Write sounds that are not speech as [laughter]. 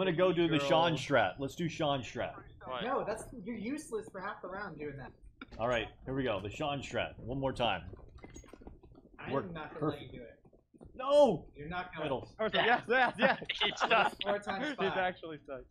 I'm gonna go do the Shawn Sean strat. Let's do Sean strat. Right. No, that's you're useless for half the round doing that. All right, here we go. The Sean strat. One more time. I'm not gonna let you do it. No. You're not gonna. Riddles. Yeah. Yeah. like, yes, yes, yes. [laughs] He sucks. Four times five. He's actually sucks.